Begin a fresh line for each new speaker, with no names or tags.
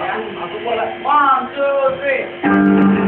One, two, three.